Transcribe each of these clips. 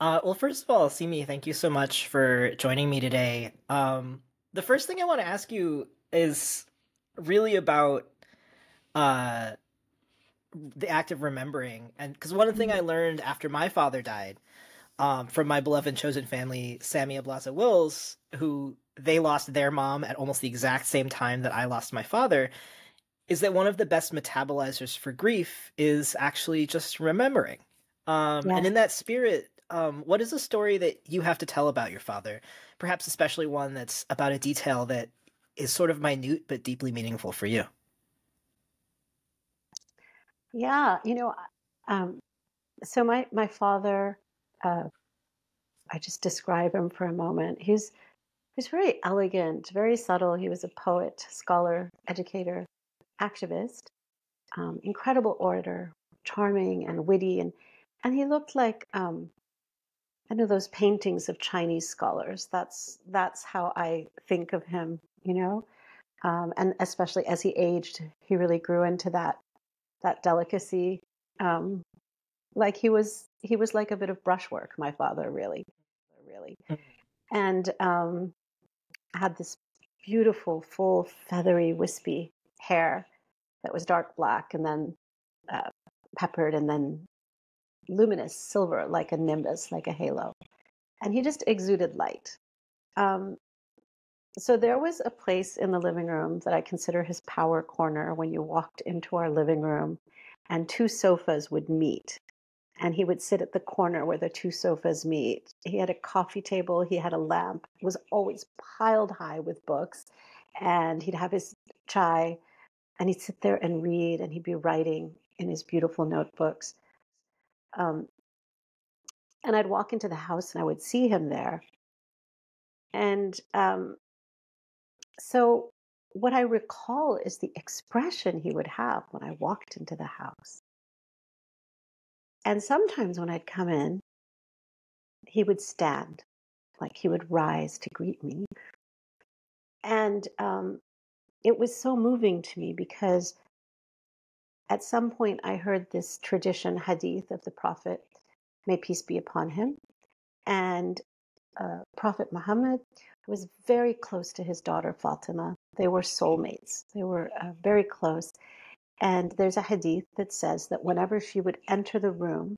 Uh, well, first of all, Seemi, thank you so much for joining me today. Um, the first thing I want to ask you is really about uh, the act of remembering, and because one thing I learned after my father died um, from my beloved chosen family, Sammy Ablaza Wills, who they lost their mom at almost the exact same time that I lost my father, is that one of the best metabolizers for grief is actually just remembering. Um, Yeah. and in that spirit, um, what is a story that you have to tell about your father? Perhaps especially one that's about a detail that is sort of minute but deeply meaningful for you. Yeah, you know, um, so my my father, uh, I just describe him for a moment. He's he's very elegant, very subtle. He was a poet, scholar, educator, activist, um, incredible orator, charming and witty, and and he looked like um, I know those paintings of Chinese scholars. That's that's how I think of him, you know. Um, and especially as he aged, he really grew into that that delicacy. Um, like he was he was like a bit of brushwork. My father really, really, Mm. and um, had this beautiful, full, feathery, wispy hair that was dark black and then uh, peppered and then luminous silver, like a nimbus, like a halo. And he just exuded light. Um, so there was a place in the living room that I consider his power corner when you walked into our living room and two sofas would meet. And he would sit at the corner where the two sofas meet. He had a coffee table, he had a lamp, was always piled high with books. And he'd have his chai and he'd sit there and read and he'd be writing in his beautiful notebooks. Um, and I'd walk into the house and I would see him there. And um, so, what I recall is the expression he would have when I walked into the house. And sometimes when I'd come in, he would stand, like he would rise to greet me. And um, it was so moving to me because at some point I heard this tradition, hadith of the Prophet, may peace be upon him. And uh, Prophet Muhammad was very close to his daughter Fatima. They were soulmates, they were uh, very close. And there's a hadith that says that whenever she would enter the room,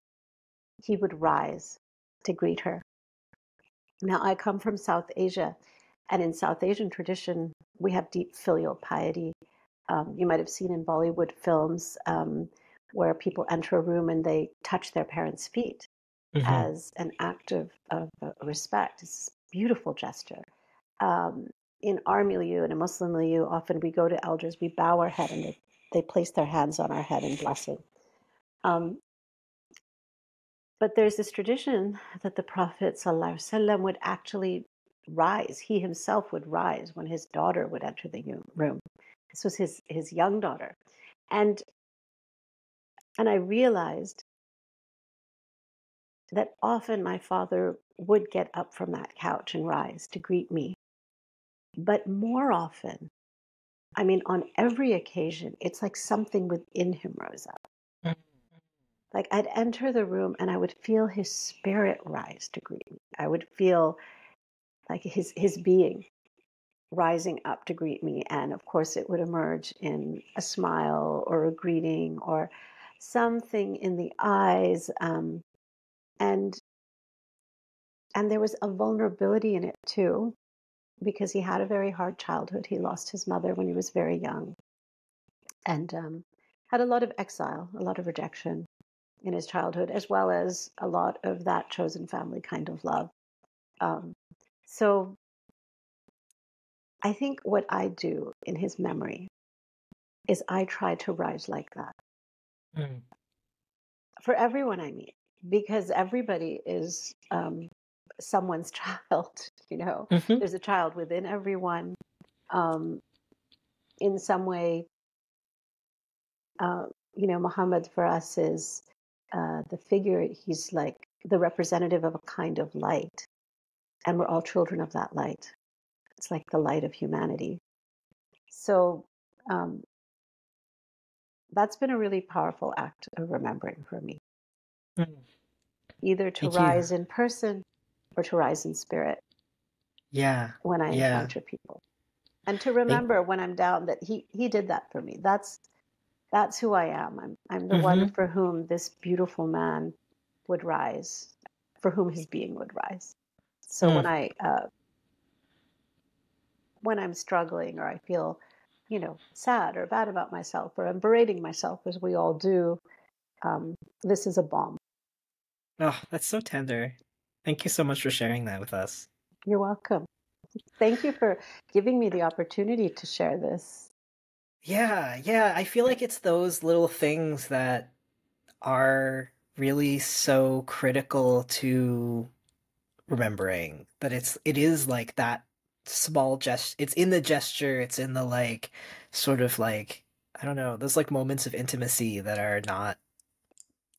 he would rise to greet her. Now, I come from South Asia, and in South Asian tradition, we have deep filial piety. Um, you might have seen in Bollywood films um, where people enter a room and they touch their parents' feet Mhm. as an act of, of uh, respect. It's a beautiful gesture. Um, in our milieu, in a Muslim milieu, often we go to elders, we bow our head, and they, they place their hands on our head in blessing. Um, but there's this tradition that the Prophet ﷺ would actually rise. He himself would rise when his daughter would enter the room. This was his, his young daughter. And, and I realized that often my father would get up from that couch and rise to greet me. But more often, I mean, on every occasion, it's like something within him rose up. Mm. Like I'd enter the room and I would feel his spirit rise to greet me. I would feel like his his being rising up to greet me, and of course, it would emerge in a smile or a greeting or something in the eyes, um, and and there was a vulnerability in it too, because he had a very hard childhood. He lost his mother when he was very young, and um, had a lot of exile, a lot of rejection in his childhood, as well as a lot of that chosen family kind of love. Um, so I think what I do in his memory is I try to rise like that Mm. for everyone I meet, because everybody is um, someone's child. You know, Mhm. there's a child within everyone. Um, in some way, uh, you know, Muhammad for us is uh, the figure. He's like the representative of a kind of light, and we're all children of that light. It's like the light of humanity. So um, that's been a really powerful act of remembering for me. Mm. either to Thank you. rise in person or to rise in spirit Yeah. when I Yeah. encounter people. And to Thank remember when I'm down that he he did that for me. That's that's who I am. I'm I'm the one hmm for whom this beautiful man would rise, for whom his being would rise. So when Mm. I uh, when I'm struggling or I feel, you know, sad or bad about myself or I'm berating myself as we all do, um, this is a balm. Oh, that's so tender. Thank you so much for sharing that with us. You're welcome. Thank you for giving me the opportunity to share this. Yeah, yeah. I feel like it's those little things that are really so critical to remembering that it's it is like that small gesture it's in the gesture it's in the like sort of like i don't know those like moments of intimacy that are not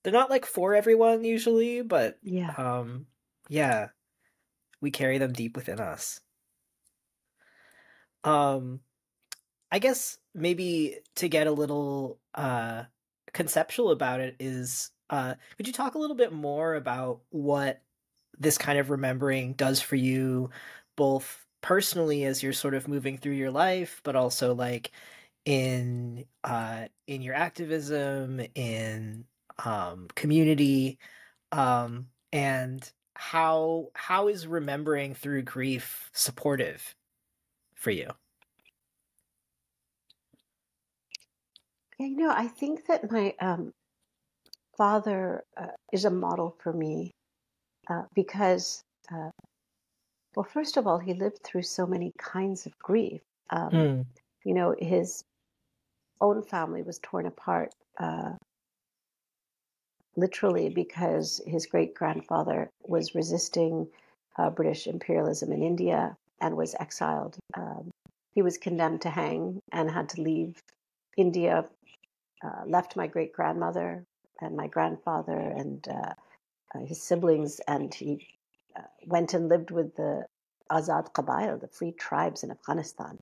they're not like for everyone usually but Yeah. um yeah we carry them deep within us um i guess maybe to get a little uh conceptual about it is uh could you talk a little bit more about what this kind of remembering does for you both personally as you're sort of moving through your life but also like in uh in your activism in um community um and how how is remembering through grief supportive for you? Yeah, you know, I think that my um, father uh, is a model for me uh, because, uh, well, first of all, he lived through so many kinds of grief. Um, mm. you know, his own family was torn apart uh, literally because his great grandfather was resisting uh, British imperialism in India and was exiled. Um, he was condemned to hang and had to leave India, uh, left my great grandmother and my grandfather and uh, uh, his siblings, and he uh, went and lived with the Azad Qabail, the free tribes in Afghanistan,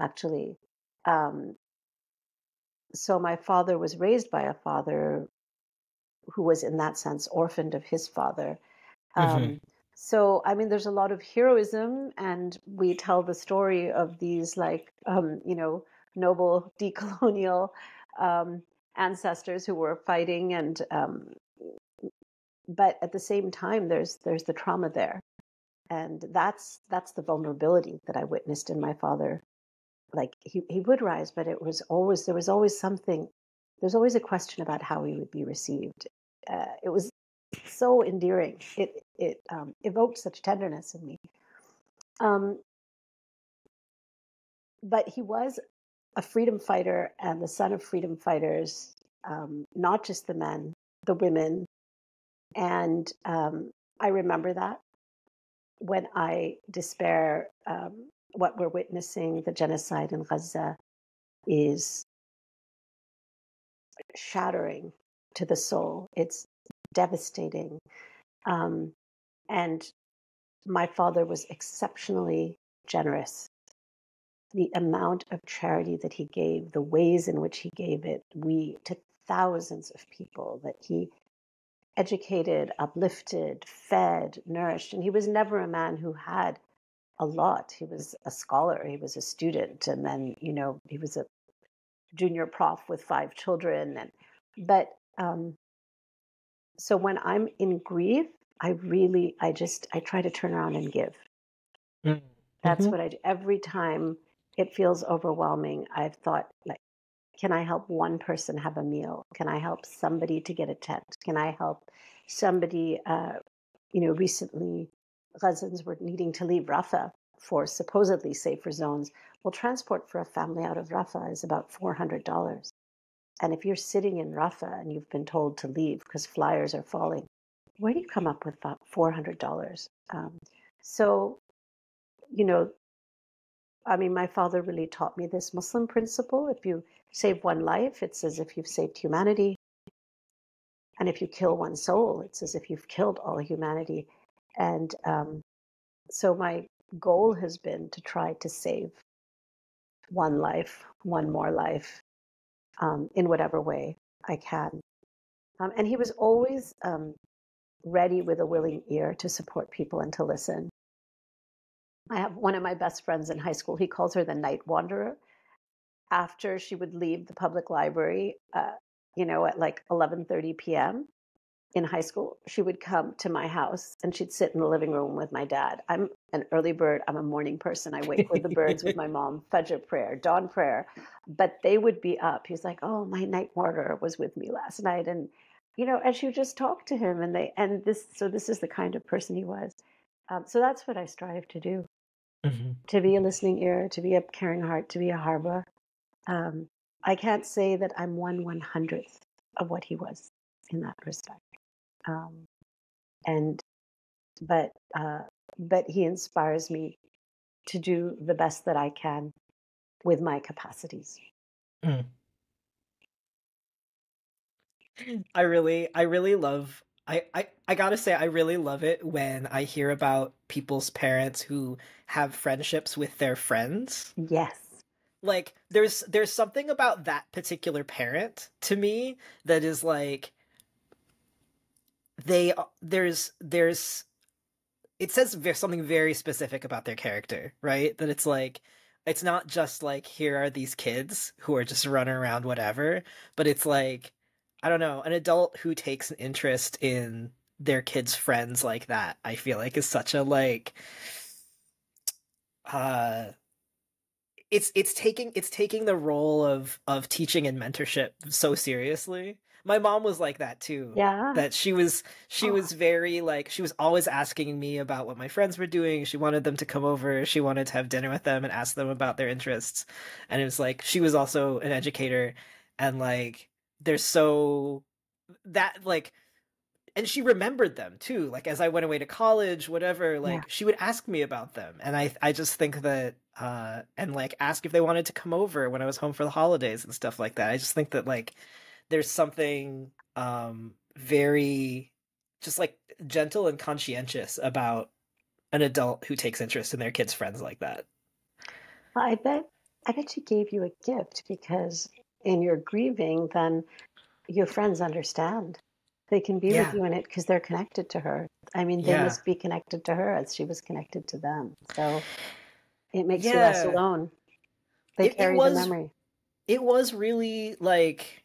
actually. Um, so my father was raised by a father who was in that sense orphaned of his father um, mm-hmm. so i mean there's a lot of heroism and we tell the story of these like um, you know noble decolonial um, ancestors who were fighting and um, but at the same time there's there's the trauma there. And that's that's the vulnerability that i witnessed in my father. Like he, he would rise but it was always there was always something there's always a question about how he would be received. Uh, it was so endearing. It it um, evoked such tenderness in me. Um, but he was a freedom fighter and the son of freedom fighters um, not just the men the women and um, i remember that when i despair um, what we're witnessing, the genocide in Gaza, is shattering to the soul. It's devastating. Um, and my father was exceptionally generous. The amount of charity that he gave, the ways in which he gave it, we to thousands of people that he educated, uplifted, fed, nourished. And he was never a man who had a lot. He was a scholar, he was a student, and then, you know, he was a junior prof with five children. And but um, so when I'm in grief, I really, I just, I try to turn around and give. Mm-hmm. That's what I do. Every time it feels overwhelming, I've thought, like, can I help one person have a meal? Can I help somebody to get a tent? Can I help somebody? Uh, you know, recently Gazans were needing to leave Rafah for supposedly safer zones. Well, transport for a family out of Rafah is about $400. And if you're sitting in Rafah and you've been told to leave because flyers are falling, where do you come up with about $400? Um, so, you know, I mean, my father really taught me this Muslim principle. If you save one life, it's as if you've saved humanity. And if you kill one soul, it's as if you've killed all humanity. And um, so my goal has been to try to save one life, one more life, um, in whatever way I can. Um, and he was always um, ready with a willing ear to support people and to listen. I have one of my best friends in high school. He calls her the night wanderer. After she would leave the public library, uh, you know, at like 11:30 p.m., in high school, she would come to my house and she'd sit in the living room with my dad. I'm an early bird. I'm a morning person. I wake with the birds with my mom, Fajr prayer, dawn prayer. But they would be up. He's like, "Oh, my night wanderer was with me last night," and you know, and she would just talk to him. And they and this. So this is the kind of person he was. Um, so that's what I strive to do: mm-hmm. to be a listening ear, to be a caring heart, to be a harbor. Um, I can't say that I'm one one hundredth of what he was in that respect. Um, and but uh, but he inspires me to do the best that I can with my capacities. Mm. I really, I really love. I, I, I gotta say, I really love it when I hear about people's parents who have friendships with their friends. Yes. Like there's there's something about that particular parent to me that is like they there's there's it says something very specific about their character, right? That it's like it's not just like here are these kids who are just running around whatever, but it's like I don't know, an adult who takes an interest in their kids' friends like that, I feel like is such a like uh it's it's taking it's taking the role of of teaching and mentorship so seriously my mom was like that too. Yeah. That she was she was very like she was always asking me about what my friends were doing. She wanted them to come over. She wanted to have dinner with them and ask them about their interests. And it was like she was also an educator and like there's so that like and she remembered them too like as i went away to college whatever like yeah. she would ask me about them and i i just think that uh and like ask if they wanted to come over when i was home for the holidays and stuff like that i just think that like there's something um very just like gentle and conscientious about an adult who takes interest in their kids' friends like that. I bet I bet she gave you a gift because in your grieving, then your friends understand. They can be yeah. with you in it because they're connected to her. I mean, they yeah. must be connected to her as she was connected to them. So it makes yeah. you less alone. They it, carry it was, the memory. It was really like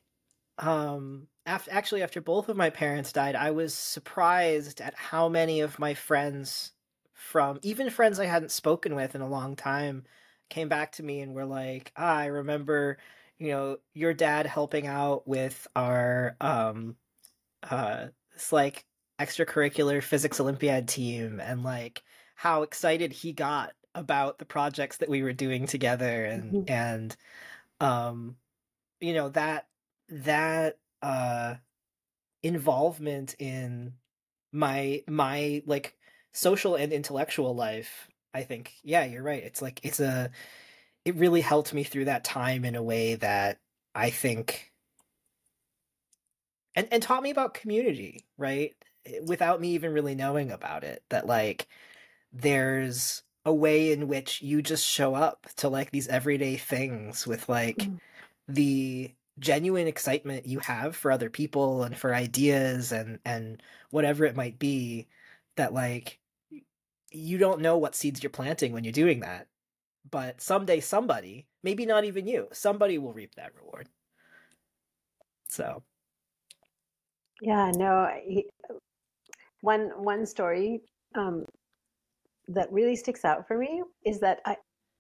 um after actually after both of my parents died i was surprised at how many of my friends from even friends i hadn't spoken with in a long time came back to me and were like ah, i remember you know your dad helping out with our um uh this like extracurricular physics olympiad team and like how excited he got about the projects that we were doing together and mm-hmm. and um you know that that uh involvement in my my like social and intellectual life i think yeah you're right it's like it's a it really helped me through that time in a way that i think and and taught me about community right without me even really knowing about it that like there's a way in which you just show up to like these everyday things with like mm. the genuine excitement you have for other people and for ideas and and whatever it might be that like you don't know what seeds you're planting when you're doing that. But someday somebody maybe not even you somebody will reap that reward. So. Yeah no he, one one story um, that really sticks out for me is that i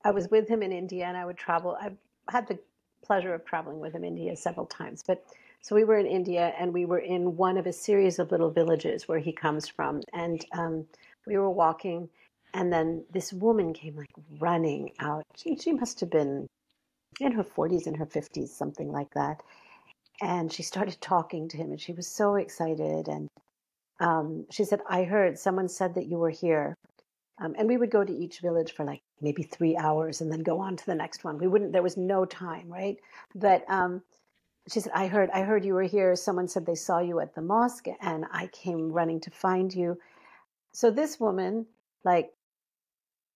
i was with him in india and i would travel I've had the pleasure of traveling with him in India several times. But so we were in India and we were in one of a series of little villages where he comes from. And um, we were walking, and then this woman came like running out. She, she must have been in her 40s, in her 50s, something like that. And she started talking to him, and she was so excited. And um, she said, I heard someone said that you were here. Um, and we would go to each village for like maybe three hours and then go on to the next one. We wouldn't, there was no time, right? But um, she said, I heard, I heard you were here. Someone said they saw you at the mosque and I came running to find you. So this woman, like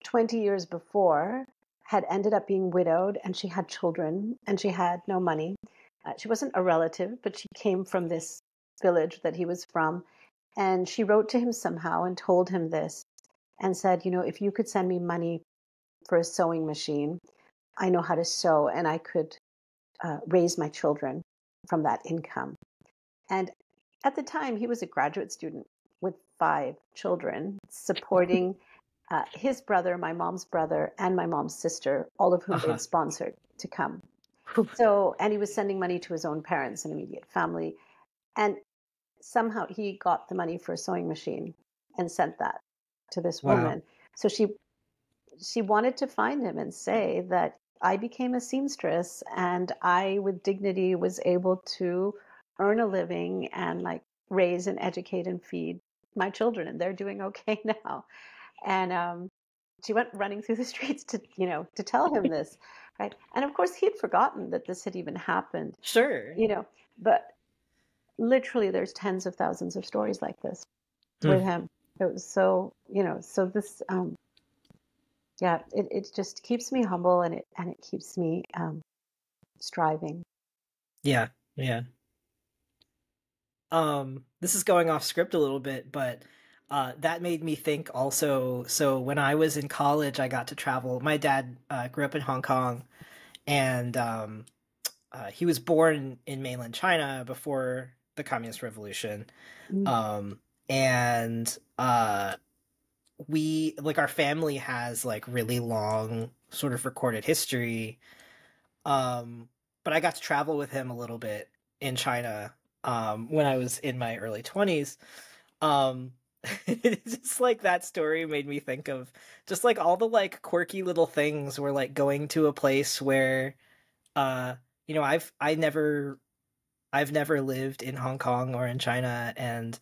20 years before, had ended up being widowed and she had children and she had no money. Uh, she wasn't a relative, but she came from this village that he was from. And she wrote to him somehow and told him this and said, You know, if you could send me money for a sewing machine, I know how to sew and I could uh, raise my children from that income. And at the time, he was a graduate student with five children, supporting uh, his brother, my mom's brother, and my mom's sister, all of whom uh-huh. they'd sponsored to come. so, and he was sending money to his own parents and immediate family. And somehow he got the money for a sewing machine and sent that to this wow. woman. So she she wanted to find him and say that I became a seamstress and I with dignity was able to earn a living and like raise and educate and feed my children and they're doing okay now. And um she went running through the streets to, you know, to tell him this, right? And of course he'd forgotten that this had even happened. Sure. You know, but literally there's tens of thousands of stories like this mm. with him. It was so, you know, so this, um, yeah, it, it just keeps me humble and it, and it keeps me, um, striving. Yeah. Yeah. Um, this is going off script a little bit, but, uh, that made me think also. So when I was in college, I got to travel. My dad uh, grew up in Hong Kong, and um, uh, he was born in mainland China before the communist revolution mm-hmm. um and uh we like our family has like really long sort of recorded history um but i got to travel with him a little bit in china um when i was in my early 20s um it's just like that story made me think of just like all the like quirky little things where like going to a place where uh you know i've i never I've never lived in Hong Kong or in China and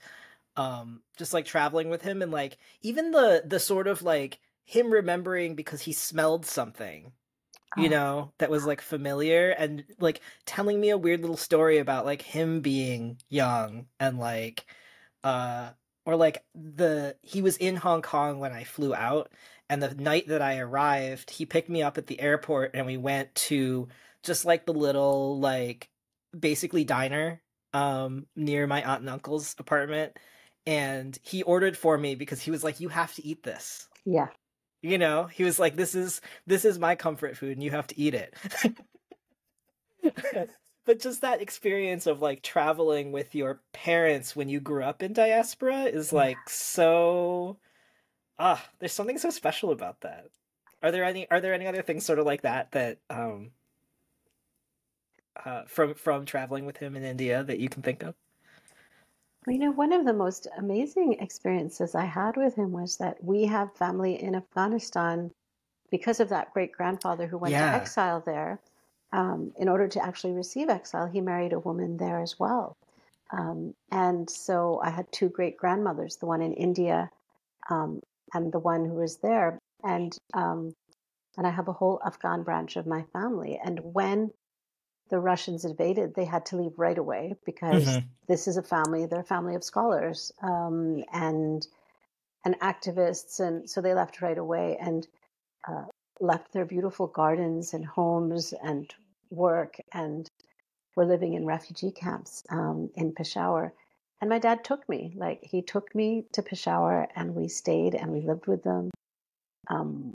um just like traveling with him and like even the the sort of like him remembering because he smelled something you oh. know that was like familiar and like telling me a weird little story about like him being young and like uh or like the he was in Hong Kong when I flew out and the night that I arrived he picked me up at the airport and we went to just like the little like basically diner um near my aunt and uncle's apartment and he ordered for me because he was like you have to eat this. Yeah. You know he was like this is this is my comfort food and you have to eat it. But just that experience of like traveling with your parents when you grew up in diaspora is like so ah there's something so special about that. Are there any are there any other things sort of like that that um uh, from from traveling with him in India that you can think of? Well, you know, one of the most amazing experiences I had with him was that we have family in Afghanistan because of that great grandfather who went yeah. to exile there. Um, in order to actually receive exile, he married a woman there as well. Um, and so I had two great grandmothers, the one in India um, and the one who was there. And um, and I have a whole Afghan branch of my family. And when the Russians invaded, they had to leave right away because mm-hmm. this is a family, they're a family of scholars um, and and activists, and so they left right away and uh, left their beautiful gardens and homes and work and were living in refugee camps um, in Peshawar. And my dad took me, like he took me to Peshawar, and we stayed and we lived with them um,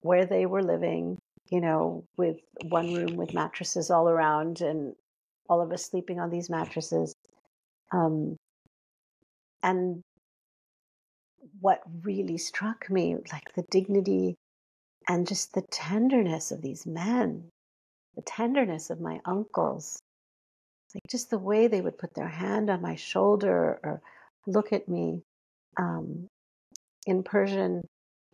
where they were living you know, with one room with mattresses all around and all of us sleeping on these mattresses. Um, and what really struck me, like the dignity and just the tenderness of these men, the tenderness of my uncles, like just the way they would put their hand on my shoulder or look at me. Um, in Persian,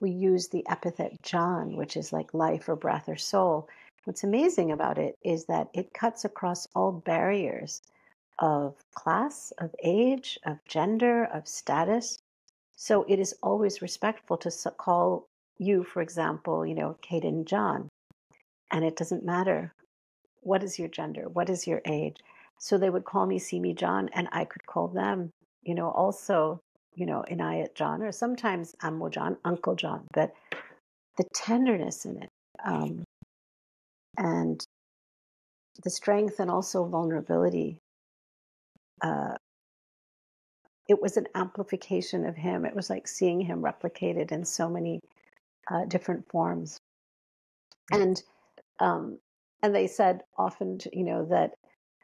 we use the epithet John, which is like life or breath or soul. What's amazing about it is that it cuts across all barriers of class, of age, of gender, of status. So it is always respectful to call you, for example, you know, Cayden John. And it doesn't matter what is your gender, what is your age. So they would call me Seemi John, and I could call them, you know, also you know, Inayat John, or sometimes Ammo John, Uncle John, but the tenderness in it, um, and the strength and also vulnerability uh, it was an amplification of him. It was like seeing him replicated in so many uh, different forms. And um, and they said often, you know, that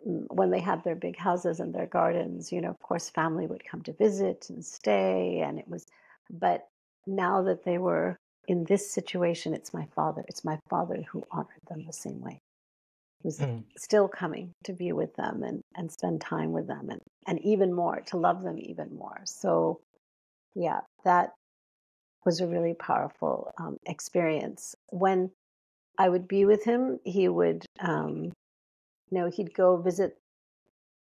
when they had their big houses and their gardens, you know, of course, family would come to visit and stay, and it was. But now that they were in this situation, it's my father. It's my father who honored them the same way. Who's mm. still coming to be with them and, and spend time with them and, and even more, to love them even more. So, yeah, that was a really powerful um, experience. When I would be with him, he would, um, you know, he'd go visit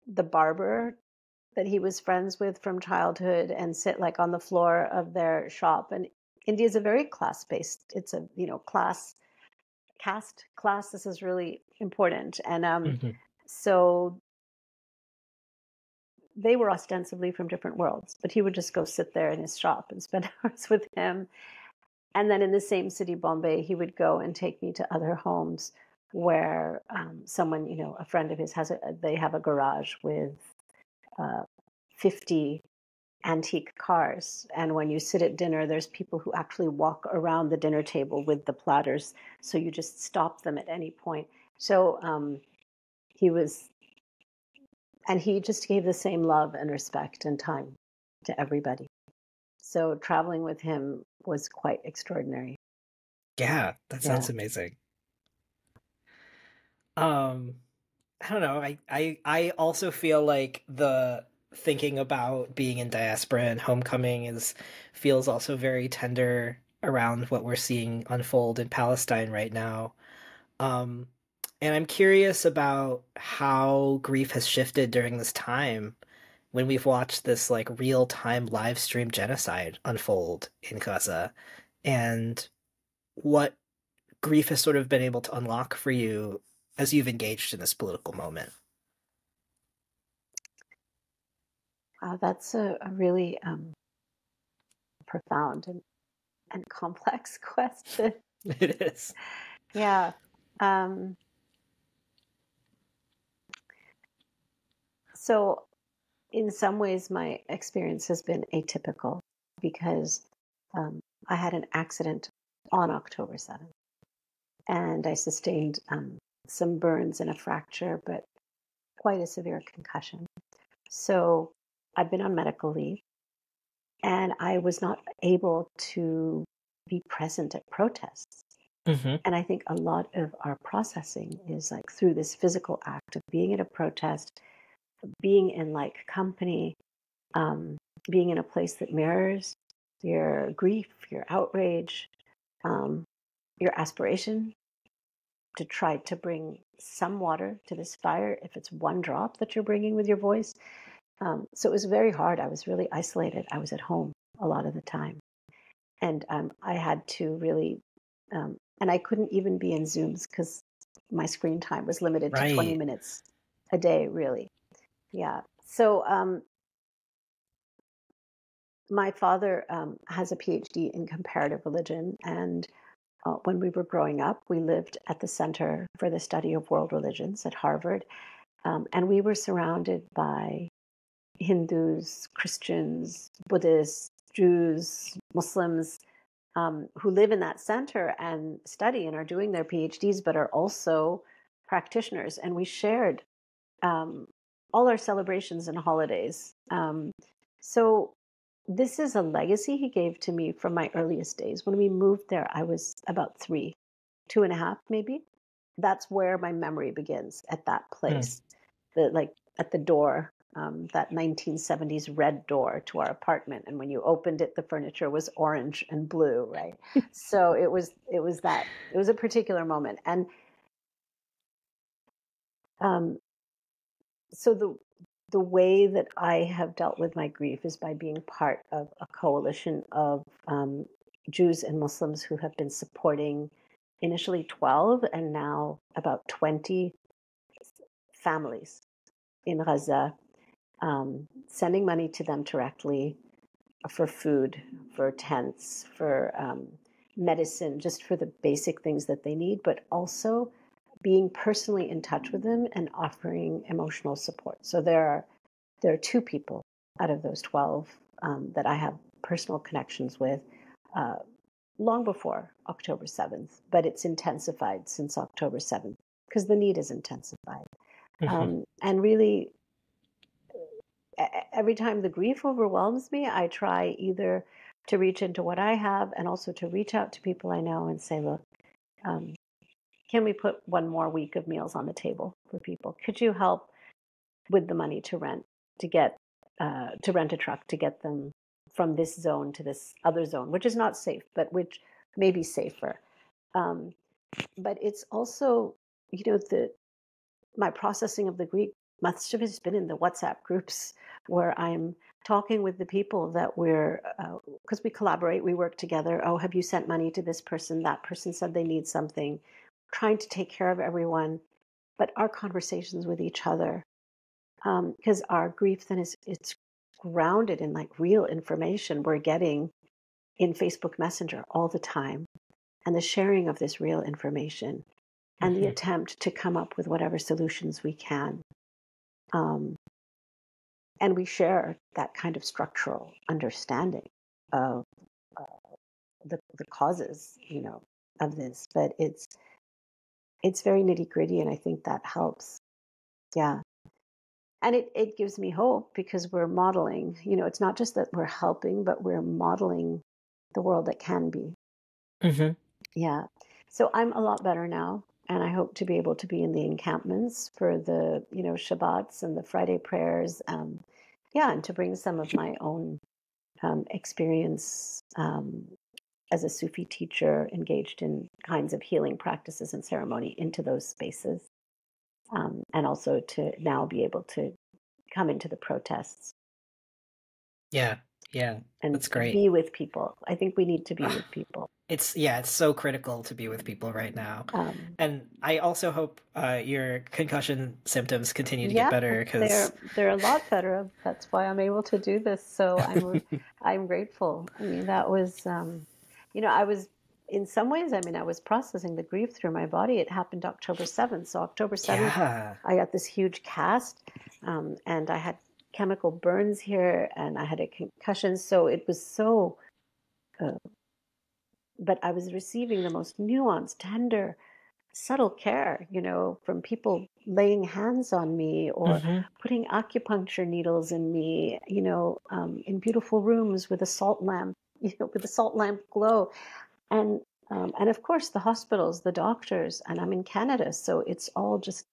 the barber that he was friends with from childhood and sit like on the floor of their shop. And India is a very class based. It's a you know class caste class. This is really important, and um, mm-hmm. so they were ostensibly from different worlds, but he would just go sit there in his shop and spend hours with him. And then in the same city, Bombay, he would go and take me to other homes where um, someone, you know, a friend of his has a, they have a garage with uh, 50 antique cars. And when you sit at dinner, there's people who actually walk around the dinner table with the platters. So you just stop them at any point. So um, he was, and he just gave the same love and respect and time to everybody. So traveling with him was quite extraordinary. Yeah, that sounds yeah. amazing. Um, I don't know. I, I I also feel like the thinking about being in diaspora and homecoming is feels also very tender around what we're seeing unfold in Palestine right now. Um, and I'm curious about how grief has shifted during this time when we've watched this like real time live stream genocide unfold in Gaza and what grief has sort of been able to unlock for you as you've engaged in this political moment. Wow, that's a, a really um, profound and, and complex question. It is. Yeah. Um, so, in some ways, my experience has been atypical because um, I had an accident on October 7th and I sustained um, some burns and a fracture, but quite a severe concussion. So I've been on medical leave and I was not able to be present at protests. Mm-hmm. And I think a lot of our processing is like through this physical act of being at a protest, being in like company, um, being in a place that mirrors your grief, your outrage, um, your aspiration to try to bring some water to this fire, if it's one drop that you're bringing with your voice. Um, so it was very hard. I was really isolated. I was at home a lot of the time. And um, I had to really, um, and I couldn't even be in Zooms because my screen time was limited right. to 20 minutes a day, really. Yeah. So um, my father um, has a PhD in comparative religion. And uh, when we were growing up, we lived at the Center for the Study of World Religions at Harvard. Um, and we were surrounded by Hindus, Christians, Buddhists, Jews, Muslims um, who live in that center and study and are doing their PhDs, but are also practitioners. And we shared um, all our celebrations and holidays. Um, so this is a legacy he gave to me from my earliest days. When we moved there, I was about three, two and a half, maybe. That's where my memory begins at that hmm. place. Mm. The like at the door um, that 1970s red door to our apartment and when you opened it the furniture was orange and blue right so it was it was that it was a particular moment and um, so the the way that I have dealt with my grief is by being part of a coalition of um, Jews and Muslims who have been supporting initially 12 and now about 20 families in Gaza um, sending money to them directly for food, for tents, for um, medicine, just for the basic things that they need, but also being personally in touch with them and offering emotional support. So there are there are two people out of those 12 um, that I have personal connections with uh, long before October 7th, but it's intensified since October 7th because the need is intensified. Mm-hmm. Um, and really, every time the grief overwhelms me, I try either to reach into what I have and also to reach out to people I know and say, look, um, can we put one more week of meals on the table for people? Could you help with the money to rent, to get, uh, to rent a truck, to get them from this zone to this other zone, which is not safe, but which may be safer. Um, but it's also, you know, the my processing of the Greek must have been in the WhatsApp groups where I'm talking with the people that we're because uh, we collaborate, we work together. Oh, have you sent money to this person? That person said they need something. Trying to take care of everyone, but our conversations with each other, because um, our grief then is it's grounded in like real information we're getting in Facebook Messenger all the time, and the sharing of this real information, and mm-hmm. the attempt to come up with whatever solutions we can. Um, and we share that kind of structural understanding of uh, the the causes, you know, of this. But it's it's very nitty gritty, and I think that helps. Yeah, and it it gives me hope because we're modeling. You know, it's not just that we're helping, but we're modeling the world that can be. Mm-hmm. Yeah. So I'm a lot better now and I hope to be able to be in the encampments for the you know Shabbats and the Friday prayers. Um, yeah, and to bring some of my own um, experience um, as a Sufi teacher, engaged in kinds of healing practices and ceremony into those spaces, um, and also to now be able to come into the protests. Yeah, yeah, and that's great. Be with people. I think we need to be with people. It's yeah, it's so critical to be with people right now. Um, and I also hope uh, your concussion symptoms continue to yeah, get better because they're they're a lot better. That's why I'm able to do this. So I'm I'm grateful. I mean, that was um, you know I was in some ways. I mean, I was processing the grief through my body. It happened October seventh. So October seventh, yeah. I got this huge cast, um, and I had chemical burns here and I had a concussion. So it was so, uh, but I was receiving the most nuanced, tender, subtle care, you know, from people laying hands on me or mm-hmm. putting acupuncture needles in me, you know, um, in beautiful rooms with a salt lamp, you know, with the salt lamp glow. And um, and of course, the hospitals, the doctors, and I'm in Canada, so it's all just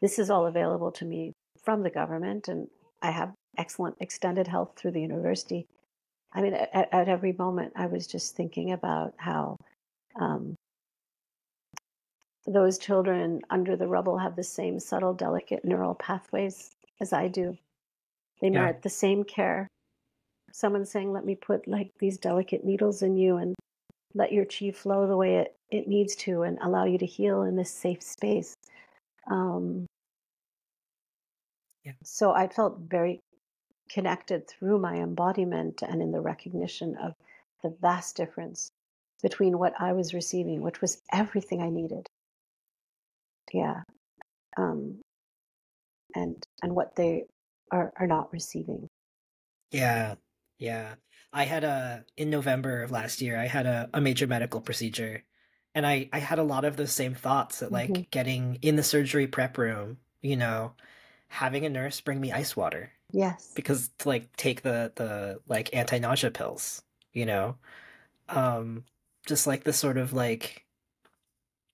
this is all available to me from the government, and I have excellent extended health through the university. I mean, at, at every moment, I was just thinking about how um, those children under the rubble have the same subtle, delicate neural pathways as I do. They yeah. merit the same care. Someone saying, "Let me put like these delicate needles in you and let your chi flow the way it, it needs to, and allow you to heal in this safe space." Um, yeah. So I felt very connected through my embodiment and in the recognition of the vast difference between what I was receiving, which was everything I needed. Yeah. Um, and and what they are are not receiving. Yeah. Yeah. I had a in November of last year, I had a, a major medical procedure and I, I had a lot of those same thoughts that like mm-hmm. getting in the surgery prep room, you know, having a nurse bring me ice water. Yes. Because to like take the the like anti-nausea pills, you know. Um just like the sort of like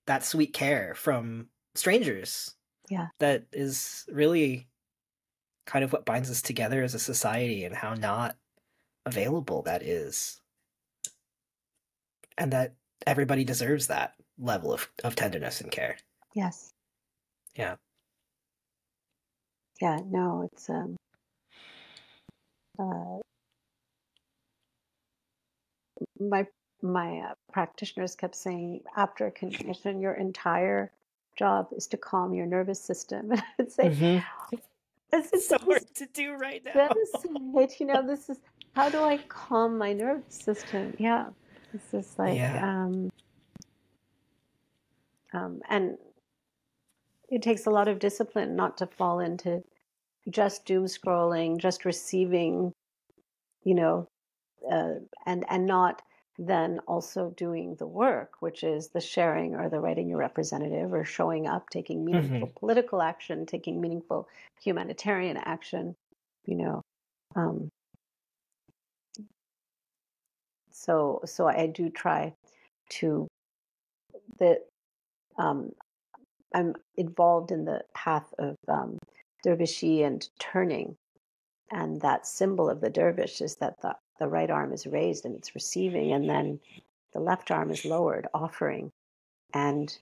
that sweet care from strangers. Yeah. That is really kind of what binds us together as a society and how not available that is. And that everybody deserves that level of, of tenderness and care. Yes. Yeah yeah, no, it's um, uh, my my uh, practitioners kept saying after a concussion, your entire job is to calm your nervous system. I'd say, mm-hmm. this is so hard to do right now. This, you know, this is how do I calm my nervous system? Yeah, this is like, yeah. um, um, and it takes a lot of discipline not to fall into just doom scrolling, just receiving, you know, uh, and and not then also doing the work, which is the sharing or the writing your representative or showing up, taking meaningful Mm-hmm. political action, taking meaningful humanitarian action, you know. Um, so so I do try to that um, I'm involved in the path of um, dervishi and turning, and that symbol of the dervish is that the, the right arm is raised and it's receiving, and then the left arm is lowered, offering. And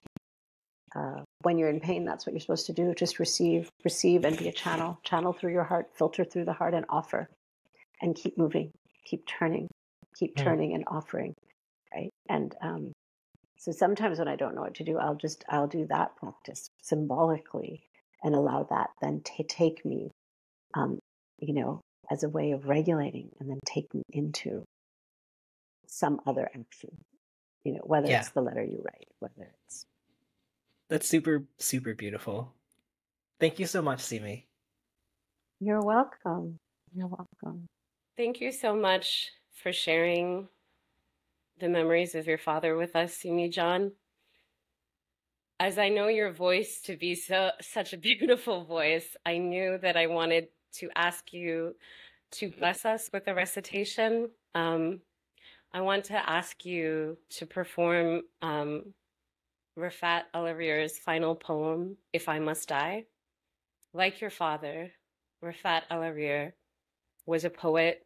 uh, when you're in pain, that's what you're supposed to do: just receive, receive, and be a channel, channel through your heart, filter through the heart, and offer, and keep moving, keep turning, keep turning and offering, right? And um, so sometimes when I don't know what to do, I'll just I'll do that practice symbolically and allow that then to take me, um, you know, as a way of regulating and then take me into some other action. You know, whether Yeah. it's the letter you write, whether it's That's super, super beautiful. Thank you so much, Seemi. you're welcome. You're welcome. Thank you so much for sharing the memories of your father with us, Seemi John. As I know your voice to be so such a beautiful voice, I knew that I wanted to ask you to bless us with a recitation. Um, I want to ask you to perform um, Refaat Alareer's final poem, If I Must Die. Like your father, Refaat Alareer was a poet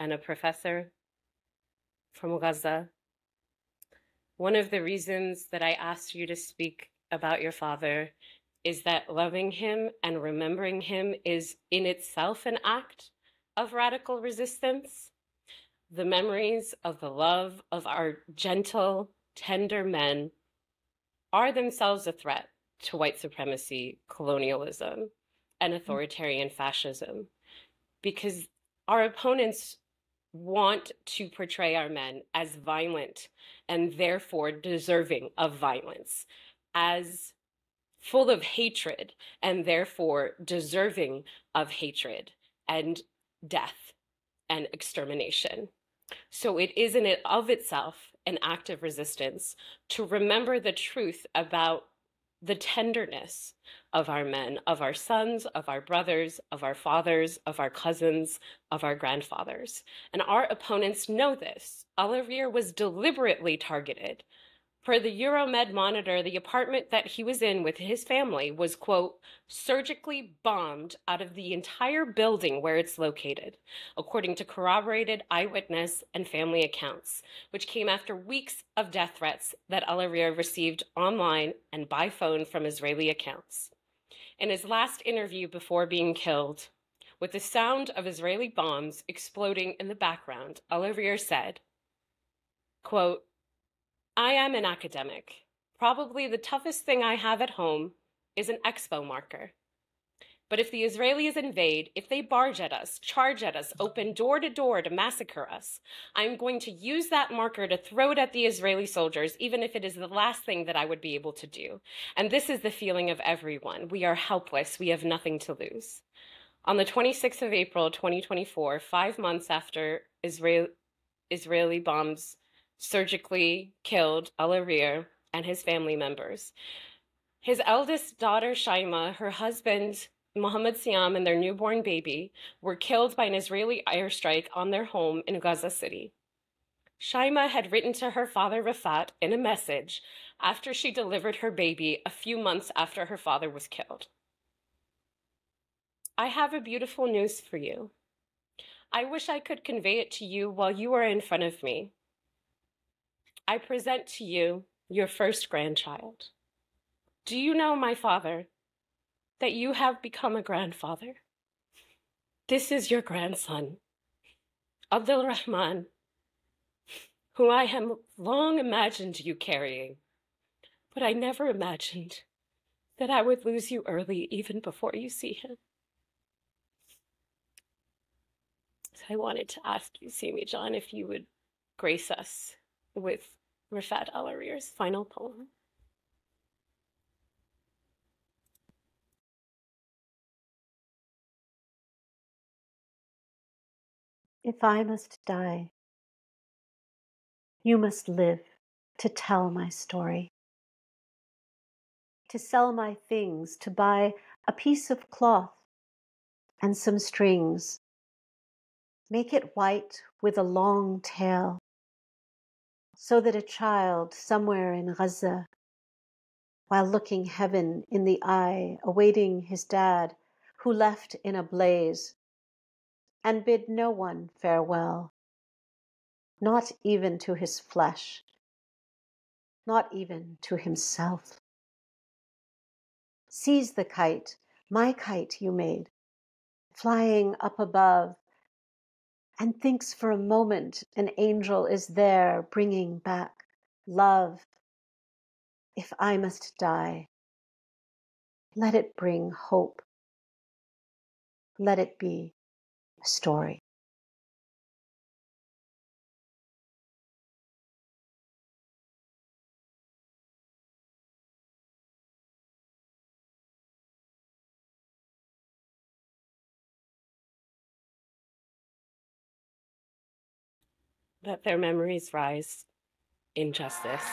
and a professor from Gaza. One of the reasons that I asked you to speak about your father is that loving him and remembering him is in itself an act of radical resistance. The memories of the love of our gentle, tender men are themselves a threat to white supremacy, colonialism, and mm. authoritarian fascism because our opponents want to portray our men as violent and therefore deserving of violence, as full of hatred and therefore deserving of hatred and death and extermination. So it is in it of itself an act of resistance to remember the truth about the tenderness of our men, of our sons, of our brothers, of our fathers, of our cousins, of our grandfathers. And our opponents know this. Alareer was deliberately targeted. Per the Euromed monitor, the apartment that he was in with his family was, quote, surgically bombed out of the entire building where it's located, according to corroborated eyewitness and family accounts, which came after weeks of death threats that Alareer received online and by phone from Israeli accounts. In his last interview before being killed, with the sound of Israeli bombs exploding in the background, Alareer said, quote, I am an academic. Probably the toughest thing I have at home is an expo marker. But if the Israelis invade, if they barge at us, charge at us, open door to door to massacre us, I'm going to use that marker to throw it at the Israeli soldiers, even if it is the last thing that I would be able to do. And this is the feeling of everyone. We are helpless. We have nothing to lose. On the 26th of April, 2024, five months after Israel, Israeli bombs surgically killed Alareer and his family members, his eldest daughter, Shaima, her husband, Mohammed Siam, and their newborn baby were killed by an Israeli airstrike on their home in Gaza City. Shaima had written to her father, Refaat, in a message after she delivered her baby a few months after her father was killed. I have a beautiful news for you. I wish I could convey it to you while you are in front of me. I present to you your first grandchild. Do you know, my father, that you have become a grandfather? This is your grandson, Abdul Rahman, who I have long imagined you carrying, but I never imagined that I would lose you early even before you see him. So I wanted to ask you, Seemi John, if you would grace us with Refaat Alareer's final poem. If I must die, you must live to tell my story. To sell my things, to buy a piece of cloth and some strings. Make it white with a long tail, so that a child somewhere in Gaza, while looking heaven in the eye, awaiting his dad, who left in a blaze, and bid no one farewell, not even to his flesh, not even to himself. Sees the kite, my kite you made, flying up above, and thinks for a moment an angel is there bringing back love. If I must die, let it bring hope. Let it be story. Let their memories rise in justice.